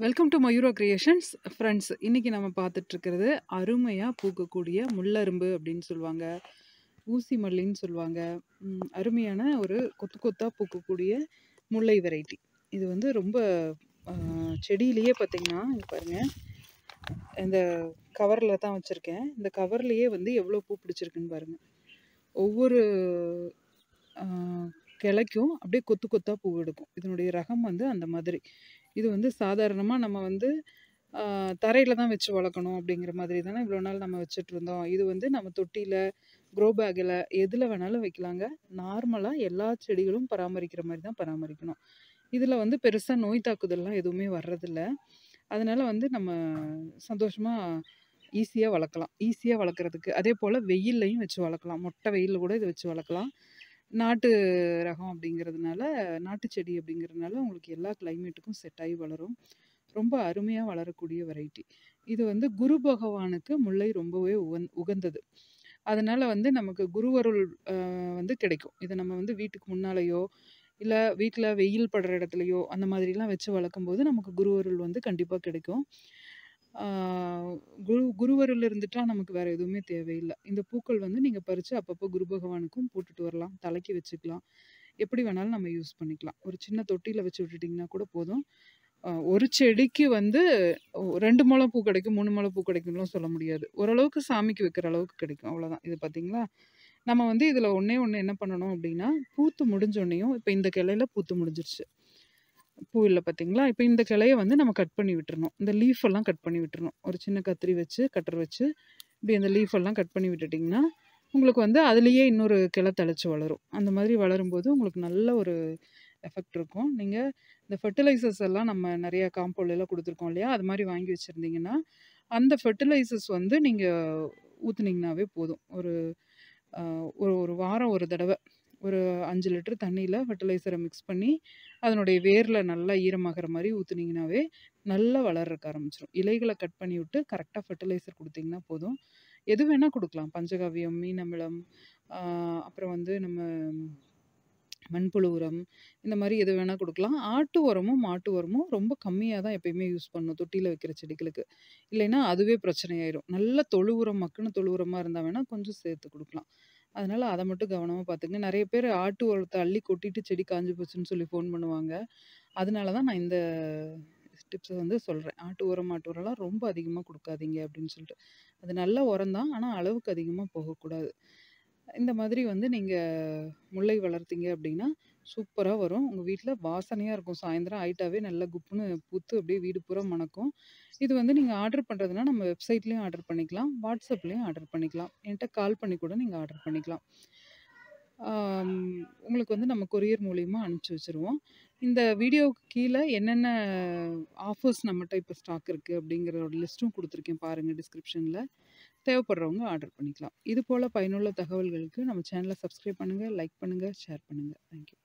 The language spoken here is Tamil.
Welcome to Mayura creations friends இன்றைக்கி நம்ம பார்த்துட்ருக்கிறது அருமையாக பூக்கக்கூடிய முள்ளரும்பு அப்படின்னு சொல்லுவாங்க. ஊசி மல்லின்னு சொல்லுவாங்க. அருமையான ஒரு கொத்து கொத்தாக பூக்கக்கூடிய முல்லை வெரைட்டி இது வந்து ரொம்ப செடியிலேயே பார்த்தீங்கன்னா பாருங்கள் இந்த கவரில் தான் வச்சுருக்கேன். இந்த கவர்லேயே வந்து எவ்வளோ பூ பிடிச்சிருக்குன்னு பாருங்கள் ஒவ்வொரு கிளைக்கும். அப்படியே கொத்து கொத்தாக பூ எடுக்கும். இதனுடைய ரகம் வந்து அந்த மாதிரி. இது வந்து சாதாரணமாக நம்ம வந்து தரையில் தான் வச்சு வளர்க்கணும் அப்படிங்கிற மாதிரி தானே இவ்வளோ நாள் நம்ம வச்சுட்டு இருந்தோம். இது வந்து நம்ம தொட்டியில் க்ரோ பேக்கில் எதில் வேணாலும் வைக்கலாங்க. நார்மலாக எல்லா செடிகளும் பராமரிக்கிற மாதிரி தான் பராமரிக்கணும். இதில் வந்து பெருசாக நோய் தாக்குதல்லாம் எதுவுமே வர்றதில்ல. அதனால் வந்து நம்ம சந்தோஷமாக ஈஸியாக வளர்க்கலாம். ஈஸியாக வளர்க்குறதுக்கு. அதே போல் வெயில்லையும் வச்சு வளர்க்கலாம். மொட்டை வெயிலில் கூட இதை வச்சு வளர்க்கலாம். நாட்டு ரகம் அப்படிங்கிறதுனால நாட்டு செடி அப்படிங்கிறதுனால உங்களுக்கு எல்லா கிளைமேட்டுக்கும் செட் ஆகி வளரும். ரொம்ப அருமையாக வளரக்கூடிய வெரைட்டி இது வந்து குரு பகவானுக்கு முல்லை ரொம்பவே உகந் உகந்தது. அதனால் வந்து நமக்கு குருவருள் வந்து கிடைக்கும். இதை நம்ம வந்து வீட்டுக்கு முன்னாலேயோ இல்லை வீட்டில் வெயில் படுற இடத்துலையோ அந்த மாதிரிலாம் வச்சு வளர்க்கும் போது நமக்கு குருவருள் வந்து கண்டிப்பாக கிடைக்கும். குரு குருவரில் இருந்துட்டா நமக்கு வேறு எதுவுமே தேவையில்லை. இந்த பூக்கள் வந்து நீங்கள் பறித்து அப்பப்போ குரு பகவானுக்கும் போட்டுட்டு வரலாம். தலைக்கு வச்சுக்கலாம். எப்படி வேணாலும் நம்ம யூஸ் பண்ணிக்கலாம். ஒரு சின்ன தொட்டியில் வச்சு விட்டுட்டிங்கன்னா கூட போதும். ஒரு செடிக்கு வந்து ரெண்டு முளை பூ கிடைக்கும் மூணு முளை பூ கிடைக்கும்லாம் சொல்ல முடியாது. ஓரளவுக்கு சாமிக்கு வைக்கிற அளவுக்கு கிடைக்கும். அவ்வளோதான் இது பார்த்தீங்களா நம்ம வந்து இதில் ஒன்றே ஒன்று என்ன பண்ணணும் அப்படின்னா பூத்து முடிஞ்சோடனையும் இப்போ இந்த கிளையில பூத்து முடிஞ்சிருச்சு. பூ இல்லை பார்த்தீங்களா இப்போ இந்த கிளைய வந்து நம்ம கட் பண்ணி விட்டுறணும். இந்த லீஃப் எல்லாம் கட் பண்ணி விட்டுறணும். ஒரு சின்ன கத்திரி வச்சு கட்டர் வச்சு இப்படி அந்த லீஃப் எல்லாம் கட் பண்ணி விட்டுட்டிங்கன்னா உங்களுக்கு வந்து அதுலேயே இன்னொரு கிளை தழைச்சி வளரும். அந்த மாதிரி வளரும்போது உங்களுக்கு நல்ல ஒரு எஃபெக்ட் இருக்கும். நீங்கள் இந்த ஃபர்டிலைசர்ஸ் எல்லாம் நம்ம நிறைய காம்பவுண்ட் எல்லாம் கொடுத்துருக்கோம் இல்லையா? அது மாதிரி வாங்கி வச்சுருந்தீங்கன்னா அந்த ஃபர்டிலைசர்ஸ் வந்து நீங்கள் ஊற்றுனீங்கனாவே போதும். ஒரு ஒரு ஒரு வாரம் ஒரு தடவை ஒரு அஞ்சு லிட்டர் தண்ணியில் ஃபர்டிலைசரை மிக்ஸ் பண்ணி அதனுடைய வேரில் நல்லா ஈரமாகிற மாதிரி ஊற்றுனீங்கனாவே நல்லா வளர்றக்க ஆரம்பிச்சிடும் இலைகளை கட் பண்ணி விட்டு கரெக்டாக ஃபர்டிலைசர் கொடுத்தீங்கன்னா போதும். எது வேணால் கொடுக்கலாம். பஞ்சகாவியம் மீனமிளம் அப்புறம் வந்து நம்ம மண்புழு உரம் இந்த மாதிரி எது வேணால் கொடுக்கலாம். ஆட்டு உரமும் மாட்டு உரமும் ரொம்ப கம்மியாக தான் எப்பயுமே யூஸ் பண்ணணும் தொட்டியில் வைக்கிற செடிகளுக்கு. இல்லைன்னா அதுவே பிரச்சனையாயிரும். நல்ல தொழு உரம் மக்குன்னு தொழு உரமாக இருந்தால் வேணால் கொஞ்சம் சேர்த்து கொடுக்கலாம். அதனால் அதை மட்டும் கவனமாக பார்த்துங்க நிறைய பேர் ஆட்டு உரத்தை அள்ளி கொட்டிட்டு செடி காஞ்சி போச்சுன்னு சொல்லி ஃபோன் பண்ணுவாங்க. அதனால தான் நான் இந்த டிப்ஸை வந்து சொல்கிறேன் ஆட்டு உரம் மாட்டு உரம்லாம் ரொம்ப அதிகமாக கொடுக்காதீங்க அப்படின்னு சொல்லிட்டு. அது நல்ல உரம் தான். ஆனால் அளவுக்கு அதிகமாக போகக்கூடாது. இந்த மாதிரி வந்து நீங்கள் முல்லை வளர்த்தீங்க அப்படின்னா சூப்பராக வரும். உங்கள் வீட்டில் வாசனையாக இருக்கும். சாயந்தரம் ஆயிட்டாவே நல்லா குப்புன்னு பூத்து அப்படியே வீடு பூரா மணக்கும். இது வந்து நீங்கள் ஆர்டர் பண்ணுறதுனா நம்ம வெப்சைட்லேயும் ஆர்டர் பண்ணிக்கலாம். வாட்ஸ்அப்லேயும் ஆர்டர் பண்ணிக்கலாம். என்கிட்ட கால் பண்ணி கூட நீங்கள் ஆர்டர் பண்ணிக்கலாம். உங்களுக்கு வந்து நம்ம கொரியர் மூலியமாக அனுப்பிச்சி வச்சுருவோம். இந்த வீடியோவுக்கு கீழே என்னென்ன ஆஃபர்ஸ் நம்மகிட்ட இப்போ ஸ்டாக் இருக்குது அப்படிங்கிறோட லிஸ்ட்டும் கொடுத்துருக்கேன் பாருங்கள் டிஸ்கிரிப்ஷனில் தேவைப்படுறவங்க ஆர்டர் பண்ணிக்கலாம். இது போல் பயனுள்ள தகவல்களுக்கு நம்ம சேனலை சப்ஸ்கிரைப் பண்ணுங்கள் லைக் பண்ணுங்கள் ஷேர் பண்ணுங்கள் தேங்க்யூ